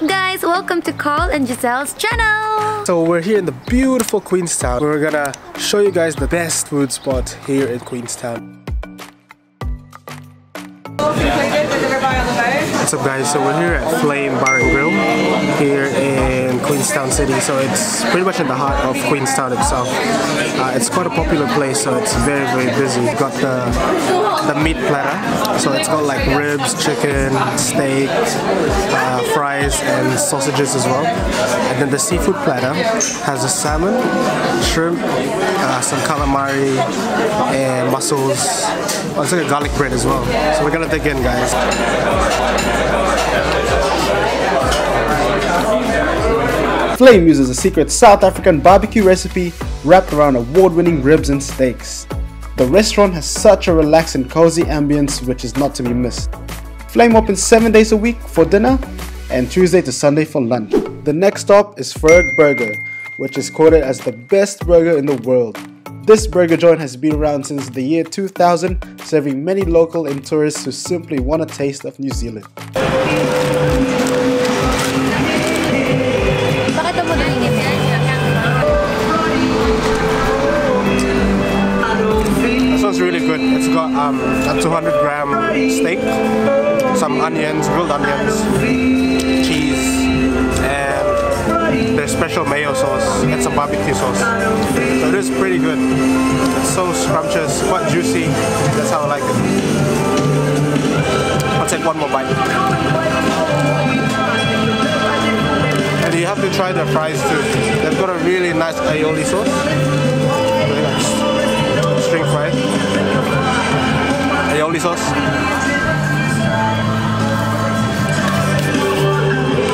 welcome to Carl and Giselle's channel! So we're here in the beautiful Queenstown. We're gonna show you guys the best food spot here in Queenstown. What's up guys, so we're here at Flame Bar and Grill here in Queenstown City. So it's pretty much in the heart of Queenstown itself. Uh, it's quite a popular place so it's very very busy. We've got the, the meat platter, so it's got like ribs, chicken, steak, uh, fries and sausages as well. And then the seafood platter has a salmon, shrimp, uh, some calamari and mussels. Oh, it's like a garlic bread as well. So we're gonna dig in guys. Flame uses a secret South African barbecue recipe wrapped around award-winning ribs and steaks. The restaurant has such a relaxed and cozy ambience which is not to be missed. Flame opens 7 days a week for dinner and Tuesday to Sunday for lunch. The next stop is Fergburger, which is quoted as the best burger in the world. This burger joint has been around since the year 2000, serving many local and tourists who simply want a taste of New Zealand. This one's really good. It's got um, a 200 gram steak, some onions, grilled onions, cheese, and their special mayo sauce It's a barbecue sauce. So it is pretty good. It's so scrumptious, quite juicy. That's how I like it. I'll take one more bite. You have to try the fries too. They've got a really nice aioli sauce. String fry. Aioli sauce.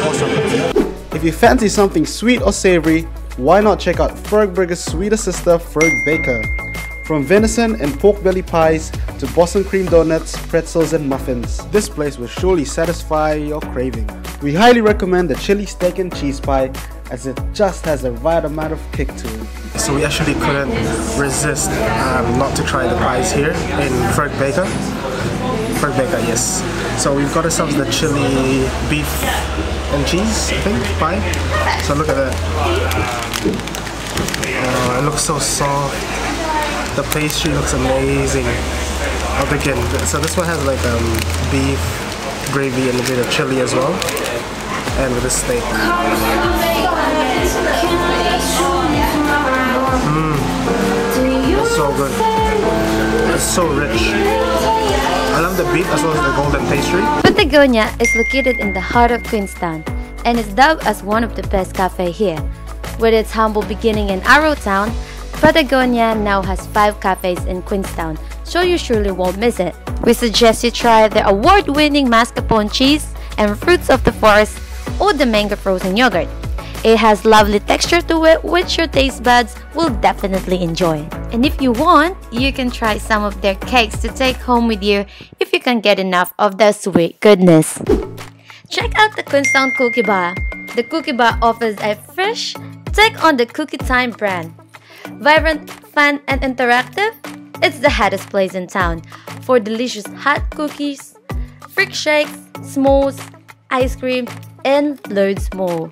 Awesome. If you fancy something sweet or savory, why not check out Fergburger's sweeter sister, Ferg Baker. From venison and pork belly pies to Boston cream donuts, pretzels and muffins, this place will surely satisfy your craving. We highly recommend the chili steak and cheese pie as it just has the right amount of kick to it. So we actually couldn't resist um, not to try the pies here in Fergbaker. Ferg Baker, yes. So we've got ourselves the chili beef and cheese, I think, pie. So look at that. Oh, it looks so soft. The pastry looks amazing. I'll begin. So this one has like um, beef, gravy, and a bit of chili as well. And with the steak. It's so good. It's so rich. I love the beef as well as the golden pastry. Patagonia is located in the heart of Queenstown and is dubbed as one of the best cafe here. With its humble beginning in Arrowtown, Patagonia now has 5 cafes in Queenstown, so you surely won't miss it. We suggest you try the award-winning mascarpone cheese and fruits of the forest or the mango frozen yogurt. It has lovely texture to it which your taste buds will definitely enjoy. And if you want, you can try some of their cakes to take home with you if you can get enough of their sweet goodness. Check out the Queenstown Cookie Bar. The Cookie Bar offers a fresh take on the Cookie Time brand. Vibrant, fun, and interactive, it's the hottest place in town for delicious hot cookies, freak shakes, s'mores, ice cream, and loads more.